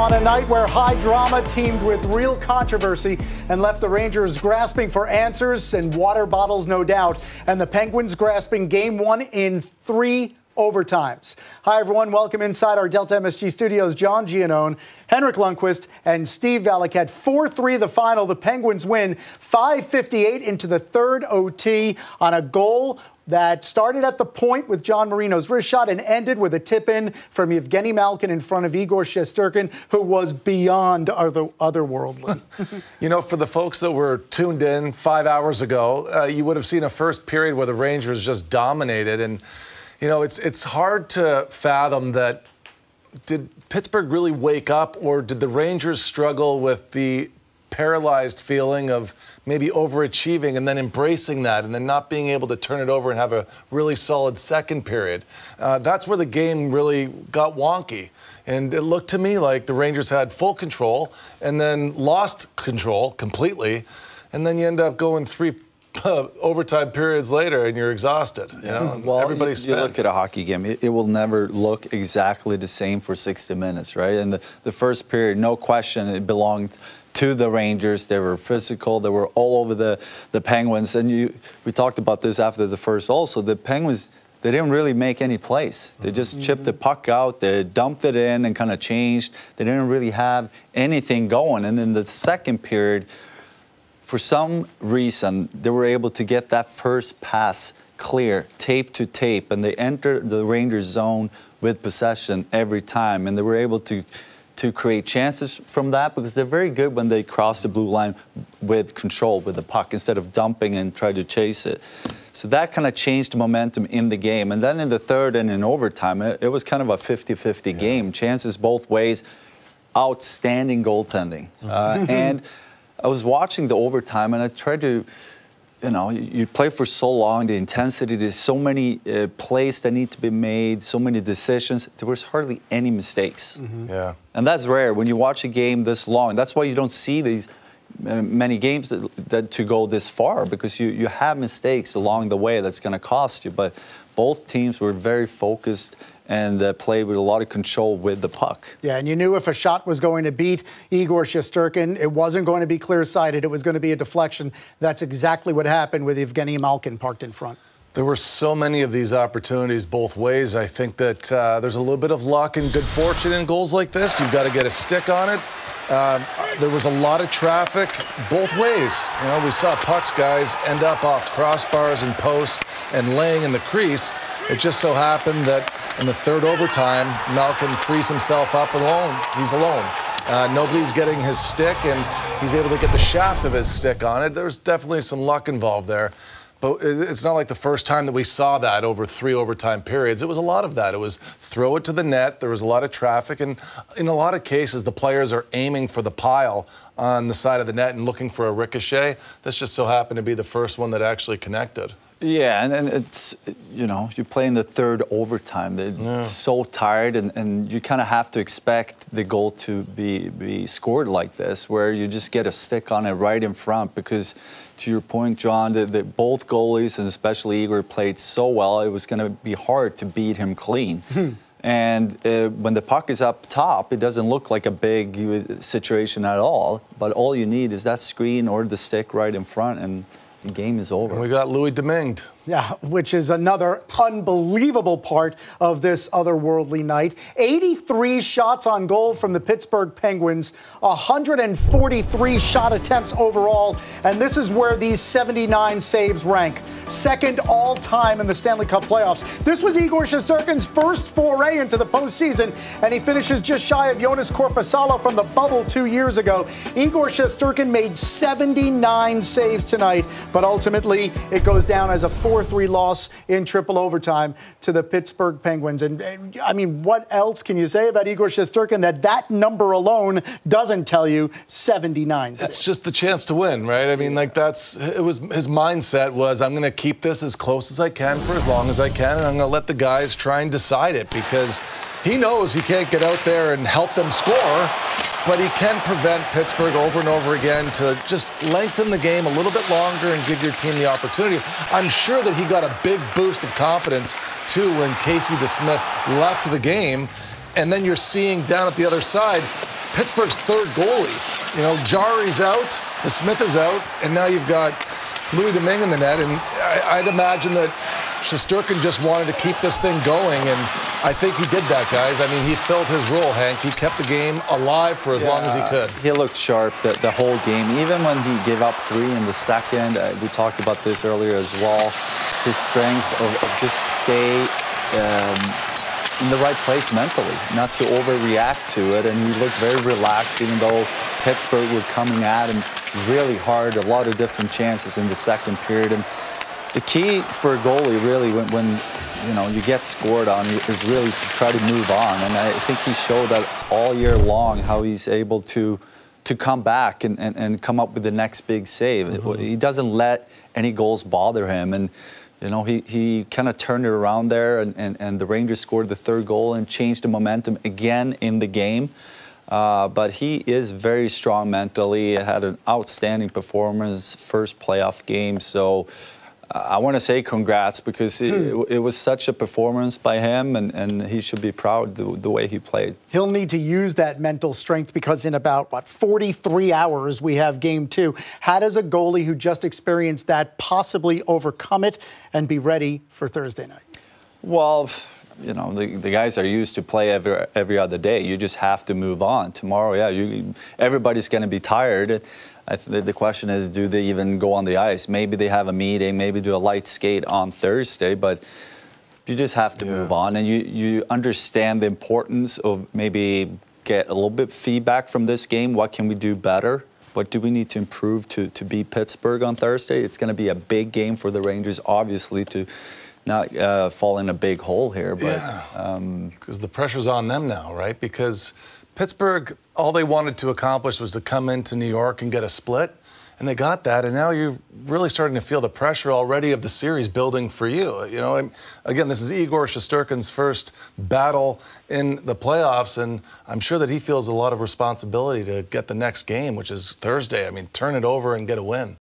On a night where high drama teamed with real controversy and left the Rangers grasping for answers and water bottles, no doubt, and the Penguins grasping game one in three overtimes. Hi, everyone. Welcome inside our Delta MSG studios. John Giannone, Henrik Lundqvist, and Steve Valiquette. 4 3 the final. The Penguins win 5.58 into the third OT on a goal that started at the point with John Marino's wrist shot and ended with a tip in from Evgeny Malkin in front of Igor Shesterkin, who was beyond other, otherworldly. you know, for the folks that were tuned in five hours ago, uh, you would have seen a first period where the Rangers just dominated. And, you know, it's, it's hard to fathom that did Pittsburgh really wake up, or did the Rangers struggle with the paralyzed feeling of maybe overachieving and then embracing that and then not being able to turn it over and have a really solid second period. Uh, that's where the game really got wonky. And it looked to me like the Rangers had full control and then lost control completely. And then you end up going three overtime periods later and you're exhausted. You know, well, everybody's you, you look at a hockey game, it, it, will never look exactly the same for 60 minutes, right? And the, the first period, no question, it belonged to the Rangers. They were physical. They were all over the, the Penguins. And you, we talked about this after the first also. The Penguins, they didn't really make any plays. They just mm-hmm. chipped the puck out. They dumped it in and kind of changed. They didn't really have anything going. And then the second period, for some reason, they were able to get that first pass clear, tape to tape, and they entered the Rangers zone with possession every time. And they were able to to create chances from that because they're very good when they cross the blue line with control with the puck instead of dumping and try to chase it. So that kind of changed the momentum in the game. And then in the third and in overtime, it, it was kind of a 50 50 yeah. game. Chances both ways, outstanding goaltending. Uh, and I was watching the overtime and I tried to you know, you play for so long, the intensity, there's so many uh, plays that need to be made, so many decisions. There was hardly any mistakes. Mm-hmm. Yeah. And that's rare when you watch a game this long. That's why you don't see these uh, many games that, that to go this far because you, you have mistakes along the way that's going to cost you. But both teams were very focused and uh, played with a lot of control with the puck. Yeah, and you knew if a shot was going to beat Igor Shesterkin, it wasn't going to be clear-sighted. It was going to be a deflection. That's exactly what happened with Evgeny Malkin parked in front. There were so many of these opportunities both ways. I think that uh, there's a little bit of luck and good fortune in goals like this. You've got to get a stick on it. Um, there was a lot of traffic both ways. You know, we saw pucks guys end up off crossbars and posts and laying in the crease. It just so happened that in the third overtime, Malkin frees himself up alone. He's alone. Uh, nobody's getting his stick, and he's able to get the shaft of his stick on it. There's definitely some luck involved there. But it's not like the first time that we saw that over three overtime periods. It was a lot of that. It was throw it to the net. There was a lot of traffic. And in a lot of cases, the players are aiming for the pile on the side of the net and looking for a ricochet. This just so happened to be the first one that actually connected. Yeah, and, and it's, you know, you play in the third overtime. They're yeah. so tired, and, and you kind of have to expect the goal to be, be scored like this, where you just get a stick on it right in front. Because, to your point, John, that, that both goalies, and especially Igor, played so well, it was going to be hard to beat him clean. Hmm. And uh, when the puck is up top, it doesn't look like a big uh, situation at all. But all you need is that screen or the stick right in front, and the game is over. And we got Louis Domingue. Yeah, which is another unbelievable part of this otherworldly night. 83 shots on goal from the Pittsburgh Penguins, 143 shot attempts overall, and this is where these 79 saves rank second all time in the Stanley Cup playoffs. This was Igor Shesterkin's first foray into the postseason, and he finishes just shy of Jonas Korpisalo from the bubble two years ago. Igor Shesterkin made 79 saves tonight, but ultimately it goes down as a 4 3 loss in triple overtime to the Pittsburgh Penguins. And eh, I mean, what else can you say about Igor Shesterkin that that number alone doesn't tell you 79 saves? It's just the chance to win, right? I mean, like that's it was his mindset was I'm going to keep this as close as I can for as long as I can, and I'm going to let the guys try and decide it because he knows he can't get out there and help them score, but he can prevent Pittsburgh over and over again to just lengthen the game a little bit longer and give your team the opportunity. I'm sure that he got a big boost of confidence, too, when Casey DeSmith left the game. And then you're seeing down at the other side, Pittsburgh's third goalie. You know, Jarry's out, DeSmith is out, and now you've got Louis Domingue in the net, and I, would imagine that Shesterkin just wanted to keep this thing going, and I think he did that, guys. I mean, he filled his role, Hank. He kept the game alive for as yeah. long as he could. He looked sharp the, the, whole game, even when he gave up three in the second. Uh, we talked about this earlier as well. His strength of, of just stay um, in the right place mentally, not to overreact to it, and he looked very relaxed, even though Pittsburgh were coming at him really hard, a lot of different chances in the second period. And the key for a goalie, really, when, when you know you get scored on, is really to try to move on. And I think he showed that all year long how he's able to to come back and, and, and come up with the next big save. Mm-hmm. He doesn't let any goals bother him. And you know, he, he kind of turned it around there, and, and, and the Rangers scored the third goal and changed the momentum again in the game. Uh, but he is very strong mentally. Had an outstanding performance, first playoff game. So I want to say congrats because it, hmm. it, was such a performance by him, and, and he should be proud the, the, way he played. He'll need to use that mental strength because in about, what, 43 hours we have game two. How does a goalie who just experienced that possibly overcome it and be ready for Thursday night? Well, you know the, the guys are used to play every every other day. You just have to move on. Tomorrow, yeah, you, everybody's going to be tired. Th- the question is, do they even go on the ice? Maybe they have a meeting, maybe do a light skate on Thursday, but you just have to yeah. move on, and you you understand the importance of maybe get a little bit feedback from this game. What can we do better? What do we need to improve to to beat Pittsburgh on Thursday? It's going to be a big game for the Rangers, obviously to not uh, fall in a big hole here. But because um, the pressure's on them now, right? Because Pittsburgh, all they wanted to accomplish was to come into New York and get a split, and they got that. And now you're really starting to feel the pressure already of the series building for you. You know, and again, this is Igor Shesterkin's first battle in the playoffs, and I'm sure that he feels a lot of responsibility to get the next game, which is Thursday. I mean, turn it over and get a win.